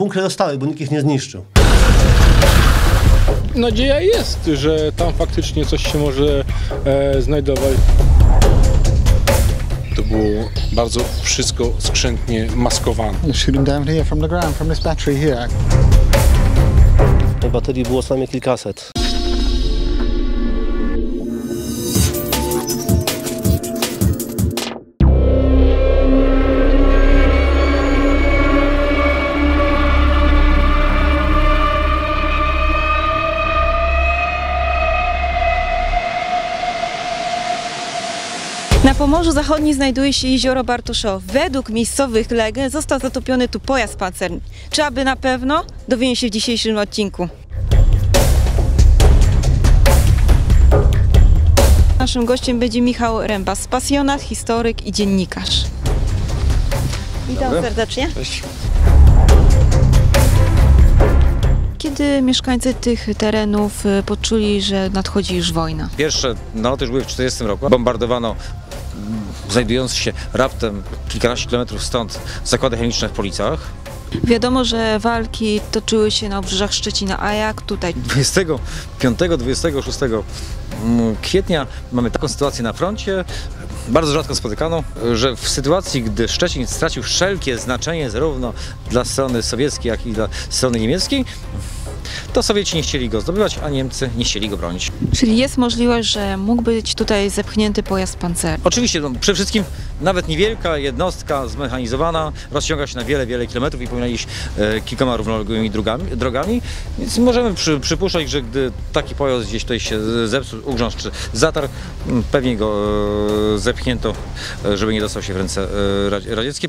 Bunkry zostały, bo nikt ich nie zniszczył. Nadzieja jest, że tam faktycznie coś się może e, znajdować. To było bardzo wszystko skrzętnie maskowane. You shoot them down here from the ground, from this battery here. Tej baterii było co najmniej kilkaset. Na Pomorzu Zachodnim znajduje się jezioro Bartuszow. Według miejscowych legend został zatopiony tu pojazd pancerny. Czy aby na pewno? Dowiemy się w dzisiejszym odcinku. Naszym gościem będzie Michał Rębas, pasjonat, historyk i dziennikarz. Witam serdecznie. Kiedy mieszkańcy tych terenów y, poczuli, że nadchodzi już wojna? Pierwsze naloty już były w 1940 roku. Bombardowano znajdujące się raptem kilkanaście kilometrów stąd zakłady chemiczne w Policach. Wiadomo, że walki toczyły się na obrzeżach Szczecina, a jak tutaj? 25-26 mm, kwietnia mamy taką sytuację na froncie, bardzo rzadko spotykaną, że w sytuacji, gdy Szczecin stracił wszelkie znaczenie zarówno dla strony sowieckiej, jak i dla strony niemieckiej, to Sowieci nie chcieli go zdobywać, a Niemcy nie chcieli go bronić. Czyli jest możliwość, że mógł być tutaj zepchnięty pojazd pancerny. Oczywiście, no, przede wszystkim nawet niewielka jednostka zmechanizowana rozciąga się na wiele, wiele kilometrów i powinna iść e, kilkoma równoległymi drogami, drogami, więc możemy przy, przypuszczać, że gdy taki pojazd gdzieś tutaj się zepsuł, ugrzązł czy zatarł, m, pewnie go e, zepchnięto, e, żeby nie dostał się w ręce e, ra- radzieckie.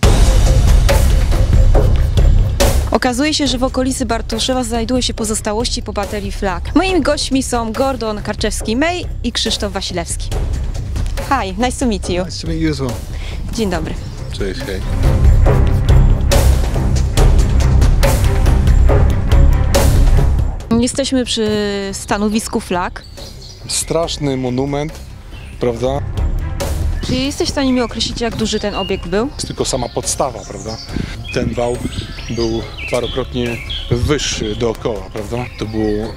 Okazuje się, że w okolicy Bartoszewa znajdują się pozostałości po baterii flag. Moimi gośćmi są Gordon Karczewski-May i Krzysztof Wasilewski. Hi, nice to meet you. Nice to meet you as well. Dzień dobry. Cześć, hej. Jesteśmy przy stanowisku flag. Straszny monument, prawda? Czy jesteś w stanie mi określić, jak duży ten obiekt był? jest tylko sama podstawa, prawda? Ten wał był parokrotnie wyższy dookoła, prawda? To było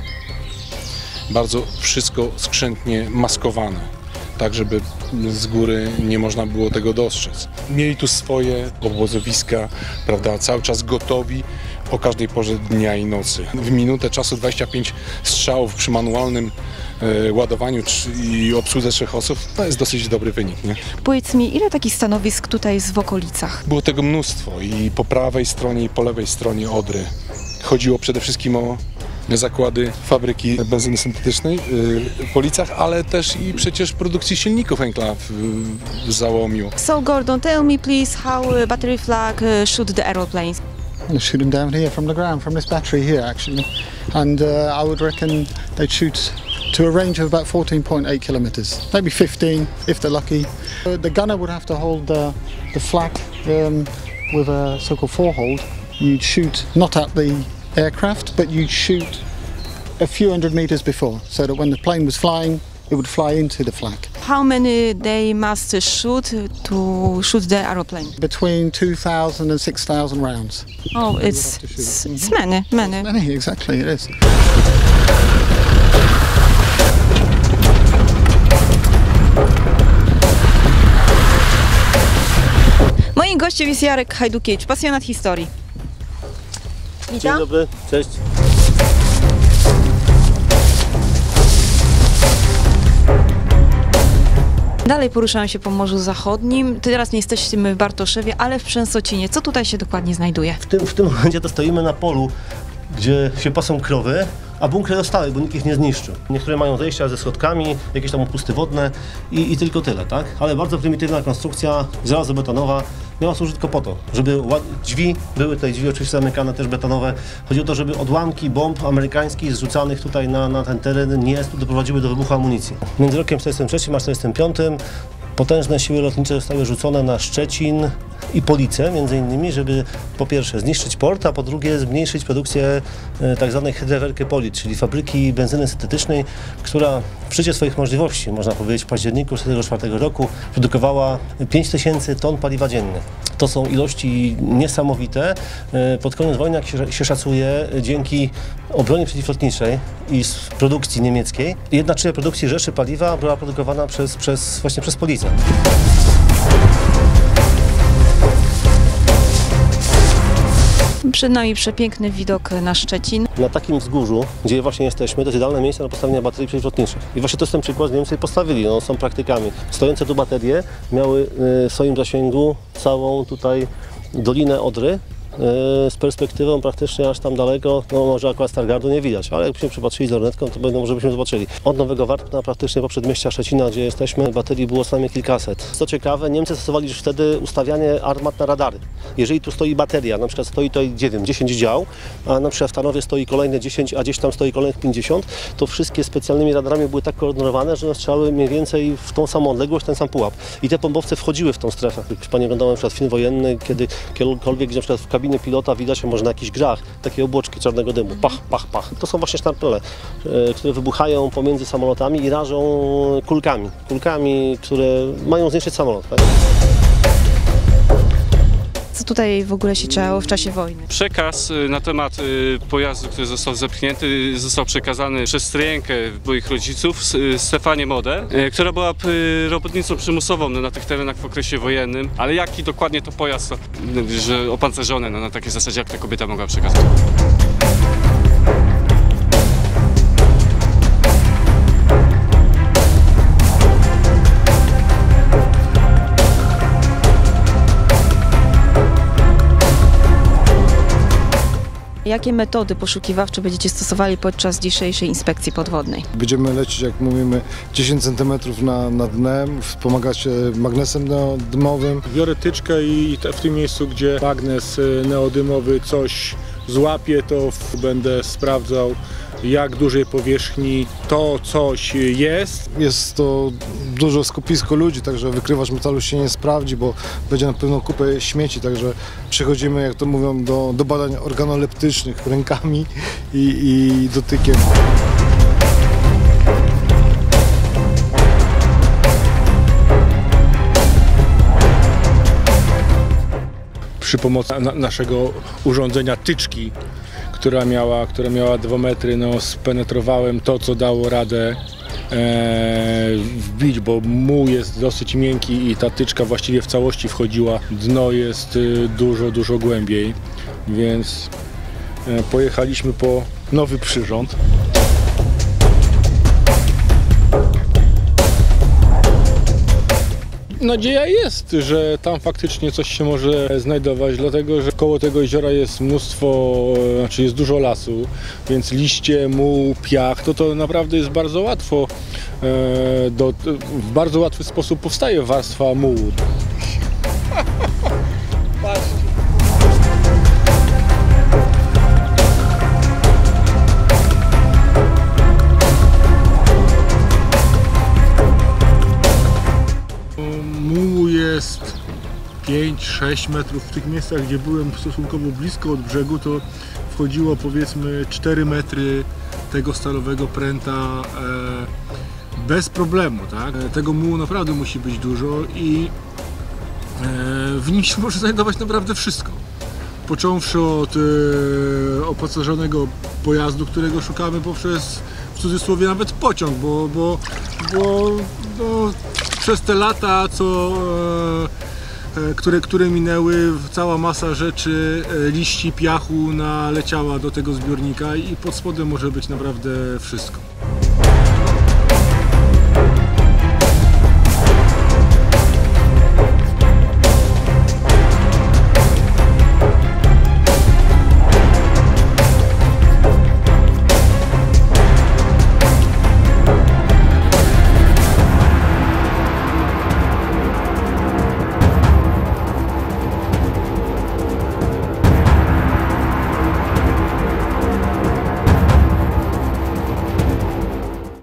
bardzo wszystko skrzętnie maskowane, tak żeby z góry nie można było tego dostrzec. Mieli tu swoje obozowiska, prawda? Cały czas gotowi o każdej porze dnia i nocy. W minutę czasu 25 strzałów przy manualnym e, ładowaniu i obsłudze trzech osób, to jest dosyć dobry wynik, nie? Powiedz mi, ile takich stanowisk tutaj jest w okolicach? Było tego mnóstwo i po prawej stronie i po lewej stronie Odry. Chodziło przede wszystkim o zakłady fabryki benzyny syntetycznej yy, w Policach, ale też i przecież produkcji silników węgla w, w Załomiu. So Gordon, tell me please how uh, battery flag shoot the aeroplanes. You shoot them down here from the ground, from this battery here actually. And uh, I would reckon they'd shoot to a range of about 14.8 kilometres, maybe 15 if they're lucky. Uh, the gunner would have to hold the, the flak um, with a so-called forehold. You'd shoot not at the aircraft, but you'd shoot a few hundred metres before, so that when the plane was flying, it would fly into the flak. How many they must shoot to shoot the aeroplane? Between 2,000 and 6,000 rounds. Oh, it's, have to shoot. it's, it's many, many. Many, exactly, it is. Moim gościem jest Jarek Hajdukiewicz, pasjonat historii. Dzień dobry, cześć. Dalej poruszałem się po Morzu Zachodnim. Teraz nie jesteśmy w Bartoszewie, ale w Przęsocinie. Co tutaj się dokładnie znajduje? W tym, w tym momencie to stoimy na polu, gdzie się pasą krowy, a bunkry zostały, bo nikt ich nie zniszczył. Niektóre mają zejścia ze schodkami, jakieś tam upusty wodne i, i tylko tyle, tak? Ale bardzo prymitywna konstrukcja, żelazobetonowa, miała służyć tylko po to, żeby drzwi, były tutaj drzwi oczywiście zamykane, też betonowe. Chodzi o to, żeby odłamki bomb amerykańskich zrzucanych tutaj na, na ten teren nie doprowadziły do wybuchu amunicji. Między rokiem 1943 a 1945 potężne siły lotnicze zostały rzucone na Szczecin i Police między innymi, żeby po pierwsze zniszczyć port, a po drugie zmniejszyć produkcję e, tak zwanej Hydrowerke Polit, czyli fabryki benzyny syntetycznej, która w szczycie swoich możliwości, można powiedzieć w październiku 1944 roku produkowała 5000 ton paliwa dziennie. To są ilości niesamowite. E, Pod koniec wojny, jak się szacuje, dzięki obronie przeciwlotniczej i z produkcji niemieckiej, jedna trzecia produkcji rzeszy paliwa była produkowana przez, przez, właśnie przez policję. Przed nami przepiękny widok na Szczecin. Na takim wzgórzu, gdzie właśnie jesteśmy, to jest idealne miejsce na postawienie baterii przeciwlotniczych. I właśnie to jest ten przykład, że Niemcy postawili, no, są praktykami. Stojące tu baterie miały y, w swoim zasięgu całą tutaj Dolinę Odry, y, z perspektywą praktycznie aż tam daleko, no może akurat Stargardu nie widać, ale jakbyśmy przypatrzyli z lornetką, to będą, może byśmy zobaczyli. Od Nowego Wartna praktycznie po przedmieścia Szczecina, gdzie jesteśmy, baterii było co najmniej kilkaset. Co ciekawe, Niemcy stosowali już wtedy ustawianie armat na radary. Jeżeli tu stoi bateria, na przykład stoi tutaj, nie wiem, 10 dział, a na przykład w Tarnowie stoi kolejne 10, a gdzieś tam stoi kolejnych 50, to wszystkie specjalnymi radarami były tak koordynowane, że one strzały mniej więcej w tą samą odległość, ten sam pułap. I te bombowce wchodziły w tą strefę. Jak Panie oglądały na przykład film wojenny, kiedy kiedykolwiek, gdzie na przykład w kabinie pilota widać może na jakichś grach takie obłoczki czarnego dymu. Pach, pach, pach. To są właśnie sztarpele, e, które wybuchają pomiędzy samolotami i rażą kulkami. Kulkami, które mają zniszczyć samolot. Tak? Co tutaj w ogóle się działo w czasie wojny? Przekaz y, na temat y, pojazdu, który został zepchnięty, został przekazany przez stryjenkę moich rodziców, y, Stefanie Modę, która była robotnicą przymusową no, na tych terenach w okresie wojennym. Ale jaki dokładnie to pojazd, że opancerzony no, na takiej zasadzie, jak ta kobieta mogła przekazać? Jakie metody poszukiwawcze będziecie stosowali podczas dzisiejszej inspekcji podwodnej? Będziemy lecieć, jak mówimy, 10 cm na, nad dnem, wspomagać się magnesem neodymowym. Biorę tyczkę i w tym miejscu, gdzie magnes y, neodymowy coś złapie, to będę sprawdzał jak dużej powierzchni to coś jest. Jest to duże skupisko ludzi, także wykrywacz metalu się nie sprawdzi, bo będzie na pewno kupę śmieci, także przechodzimy, jak to mówią, do, do badań organoleptycznych rękami i, i dotykiem. Przy pomocy na, naszego urządzenia tyczki, która miała, która miała 2 metry, no spenetrowałem to, co dało radę e, wbić, bo muł jest dosyć miękki i ta tyczka właściwie w całości wchodziła. Dno jest y, dużo, dużo głębiej, więc e, pojechaliśmy po nowy przyrząd. Nadzieja jest, że tam faktycznie coś się może znajdować, dlatego że koło tego jeziora jest mnóstwo, e, znaczy jest dużo lasu, więc liście, muł, piach, to to naprawdę jest bardzo łatwo, e, do, w bardzo łatwy sposób powstaje warstwa mułu. jest 5-6 metrów. W tych miejscach, gdzie byłem stosunkowo blisko od brzegu, to wchodziło powiedzmy 4 metry tego stalowego pręta e, bez problemu. Tak? E, Tego mułu naprawdę musi być dużo i e, w nim się może znajdować naprawdę wszystko. Począwszy od e, pojazdu, którego szukamy, poprzez w cudzysłowie nawet pociąg, bo, bo, bo no, przez te lata, co, e, e, które, które minęły, cała masa rzeczy, e, liści, piachu naleciała do tego zbiornika i pod spodem może być naprawdę wszystko.